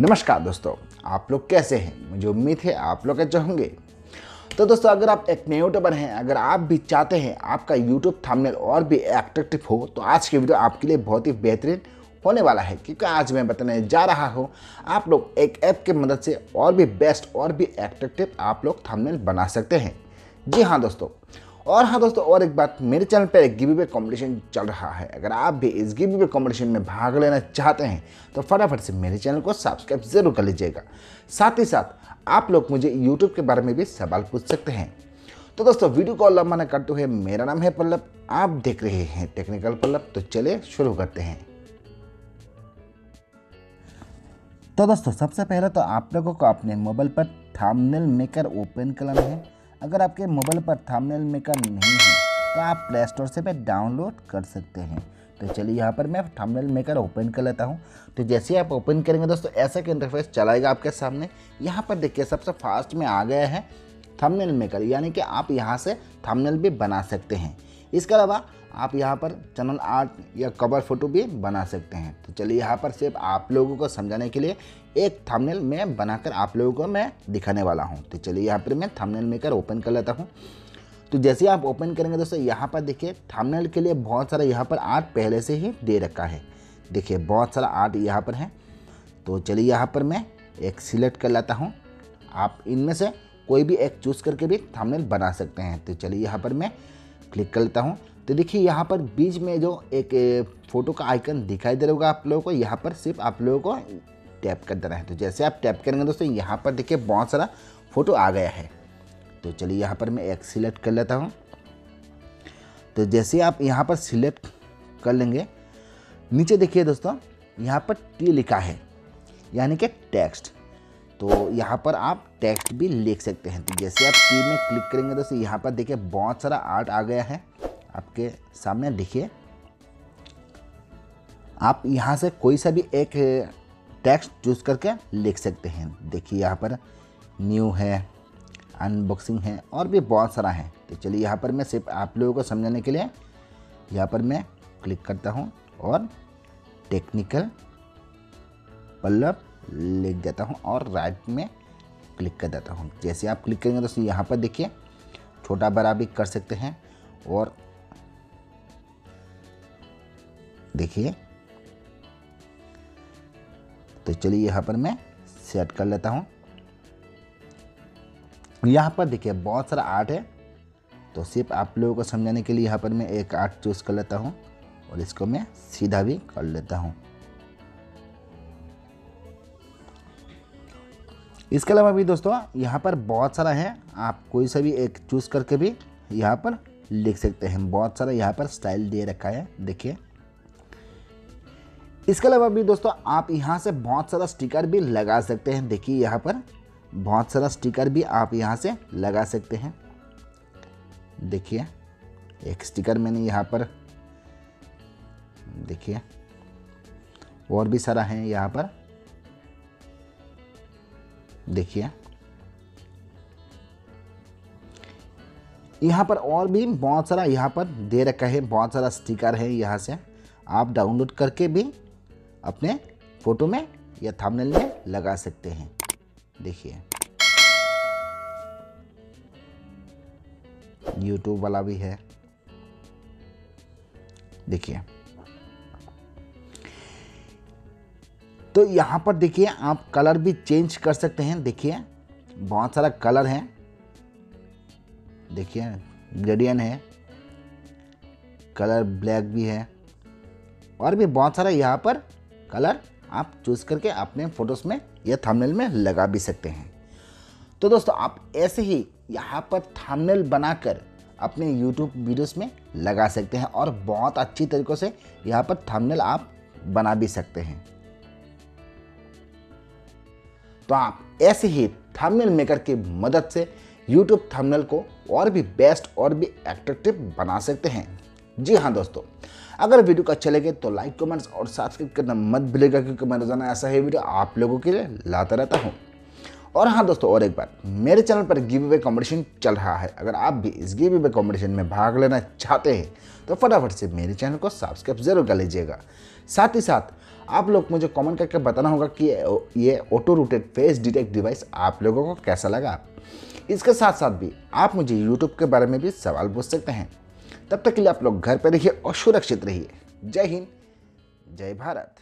नमस्कार दोस्तों, आप लोग कैसे हैं? मुझे उम्मीद है आप लोग अच्छे होंगे। तो दोस्तों, अगर आप एक नए यूट्यूबर हैं, अगर आप भी चाहते हैं आपका यूट्यूब थंबनेल और भी एट्रैक्टिव हो तो आज की वीडियो आपके लिए बहुत ही बेहतरीन होने वाला है, क्योंकि आज मैं बताने जा रहा हूँ, आप लोग एक ऐप की मदद से और भी बेस्ट और भी एट्रैक्टिव आप लोग थंबनेल बना सकते हैं। जी हाँ दोस्तों और हाँ दोस्तों, और एक बात मेरे चैनल पर एक गिवी कॉम्पिटिशन चल रहा है। अगर आप भी इस गिवी कॉम्पिटिशन में भाग लेना चाहते हैं तो फटाफट से मेरे चैनल को सब्सक्राइब ज़रूर कर लीजिएगा। साथ ही साथ, आप लोग मुझे यूट्यूब के बारे में भी सवाल पूछ सकते हैं। तो दोस्तों, वीडियो को लंबा न करते हुए, मेरा नाम है पल्लभ आप देख रहे हैं टेक्निकल पल्लभ तो चले शुरू करते हैं। तो दोस्तों, सबसे पहले तो आप लोगों को अपने मोबाइल पर थंबनेल मेकर ओपन करना है। अगर आपके मोबाइल पर थंबनेल मेकर नहीं है तो आप प्ले स्टोर से भी डाउनलोड कर सकते हैं। तो चलिए यहाँ पर मैं थंबनेल मेकर ओपन कर लेता हूँ। तो जैसे ही आप ओपन करेंगे दोस्तों, ऐसा का इंटरफेस चलाएगा आपके सामने। यहाँ पर देखिए, सबसे फास्ट में आ गया है थंबनेल मेकर यानी कि आप यहाँ से थंबनेल भी बना सकते हैं। इसके अलावा आप यहाँ पर चैनल आर्ट या कवर फ़ोटो भी बना सकते हैं। तो चलिए यहाँ पर सिर्फ़ आप लोगों को समझाने के लिए एक थंबनेल मैं बनाकर आप लोगों को मैं दिखाने वाला हूँ। तो चलिए यहाँ पर मैं थंबनेल मेकर ओपन कर लेता हूँ। तो जैसे आप ओपन करेंगे दोस्तों, यहाँ पर देखिए थंबनेल के लिए बहुत सारा यहाँ पर आर्ट पहले से ही दे रखा है। देखिए बहुत सारा आर्ट यहाँ पर है। तो चलिए यहाँ पर मैं एक सिलेक्ट कर लेता हूँ। आप इनमें से कोई भी एक चूज़ करके भी थंबनेल बना सकते हैं। तो चलिए यहाँ पर मैं क्लिक कर लेता हूँ। तो देखिए, यहाँ पर बीच में जो एक फ़ोटो का आइकन दिखाई दे रहा होगा आप लोगों को, यहाँ पर सिर्फ़ आप लोगों को टैप कर देना है। तो जैसे आप टैप करेंगे दोस्तों, यहाँ पर देखिए बहुत सारा फ़ोटो आ गया है। तो चलिए, यहाँ पर मैं एक सिलेक्ट कर लेता हूँ। तो जैसे आप यहाँ पर सिलेक्ट कर लेंगे, नीचे देखिए दोस्तों, यहाँ पर टी लिखा है, यानी कि टेक्स्ट। तो यहाँ पर आप टेक्स्ट भी लिख सकते हैं। तो जैसे आप टी में क्लिक करेंगे दोस्तों यहाँ पर देखिए बहुत सारा आर्ट आ गया है। आपके सामने देखिए। आप यहाँ से कोई सा भी एक टेक्स्ट चूज़ करके लिख सकते हैं। देखिए यहाँ पर न्यू है अनबॉक्सिंग है और भी बहुत सारा है। तो चलिए यहाँ पर मैं सिर्फ़ आप लोगों को समझाने के लिए यहाँ पर मैं क्लिक करता हूँ और टेक्निकल पल्लव लिख देता हूँ और राइट में क्लिक कर देता हूँ। जैसे आप क्लिक करेंगे तो यहाँ पर देखिए, छोटा बड़ा भी कर सकते हैं और देखिए तो चलिए यहाँ पर मैं सेट कर लेता हूँ। यहाँ पर देखिए, बहुत सारा आर्ट है तो सिर्फ़ आप लोगों को समझाने के लिए यहाँ पर मैं एक आर्ट चूज़ कर लेता हूँ और इसको मैं सीधा भी कर लेता हूँ। इसके अलावा भी दोस्तों, यहाँ पर बहुत सारा है। आप कोई सा भी एक चूज़ करके भी यहाँ पर लिख सकते हैं। बहुत सारा यहाँ पर स्टाइल दे रखा है, देखिए। इसके अलावा भी दोस्तों, आप यहाँ से बहुत सारा स्टिकर भी लगा सकते हैं। देखिए, यहाँ पर बहुत सारा स्टिकर भी आप यहाँ से लगा सकते हैं। देखिए, एक स्टिकर मैंने यहाँ पर, देखिए, और भी सारा है यहाँ पर। देखिए। यहाँ पर और भी बहुत सारा यहाँ पर दे रखा है, बहुत सारा स्टिकर है यहाँ से। आप डाउनलोड करके भी अपने फ़ोटो में या थंबनेल में लगा सकते हैं। देखिए। यूट्यूब वाला भी है। देखिए। तो यहाँ पर देखिए, आप कलर भी चेंज कर सकते हैं। देखिए, बहुत सारा कलर है। देखिए ग्रेडियन है। कलर ब्लैक भी है। और भी बहुत सारा यहाँ पर कलर आप चूज़ करके अपने फ़ोटोज़ में या थंबनेल में लगा भी सकते हैं। तो दोस्तों, आप ऐसे ही यहाँ पर थंबनेल बनाकर अपने यूट्यूब वीडियोस में लगा सकते हैं और बहुत अच्छी तरीक़ों से यहाँ पर थंबनेल आप बना भी सकते हैं। तो आप ऐसे ही थंबनेल मेकर की मदद से यूट्यूब थंबनेल को और भी बेस्ट और भी एट्रैक्टिव बना सकते हैं। जी हाँ दोस्तों, अगर वीडियो को अच्छा लगे तो लाइक कमेंट्स और सब्सक्राइब करना मत भूलेगा क्योंकि मैं रोज़ाना ऐसा ही वीडियो आप लोगों के लिए लाता रहता हूँ। और हाँ दोस्तों, और एक बार, मेरे चैनल पर गिव अवे कॉम्पिटिशन चल रहा है। अगर आप भी इस गिव अवे कॉम्पिटिशन में भाग लेना चाहते हैं तो फटाफट से मेरे चैनल को सब्सक्राइब ज़रूर कर लीजिएगा। साथ ही साथ, आप लोग मुझे कमेंट करके बताना होगा कि ये auto rooted face detect device आप लोगों को कैसा लगा। इसके साथ साथ भी, आप मुझे यूट्यूब के बारे में भी सवाल पूछ सकते हैं। तब तक के लिए आप लोग घर पर रहिए और सुरक्षित रहिए। जय हिंद, जय भारत।